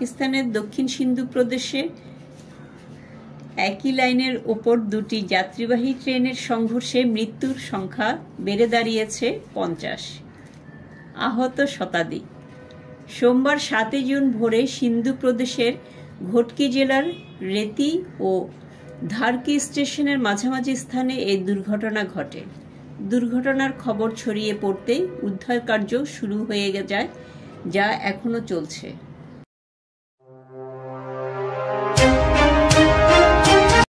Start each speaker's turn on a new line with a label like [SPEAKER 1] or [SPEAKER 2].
[SPEAKER 1] পাকিস্তানের দক্ষিণ সিন্ধু প্রদেশে একই লাইনের ওপর দুটি যাত্রীবাহী ট্রেনের সংঘর্ষে মৃত্যুর সংখ্যা বেড়ে দাঁড়িয়েছে পঞ্চাশ আহত শতাধিক। সোমবার সাতই জুন ভোরে সিন্ধু প্রদেশের ঘটকি জেলার রেতি ও ধারকি স্টেশনের মাঝামাঝি স্থানে এই দুর্ঘটনা ঘটে। দুর্ঘটনার খবর ছড়িয়ে পড়তেই উদ্ধার কার্য শুরু হয়ে যায়, যা এখনও চলছে।